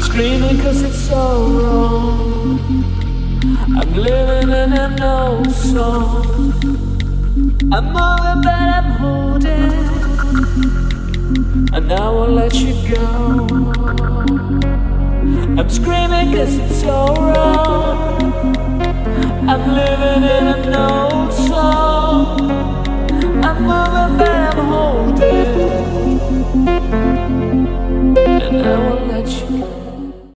screaming cause it's so wrong. I'm living in an old song. I'm moving but I'm holding. And I won't let you go. I'm screaming cause it's so wrong. I'm living in an old song. I'm moving but I'm holding. And I won't let you go.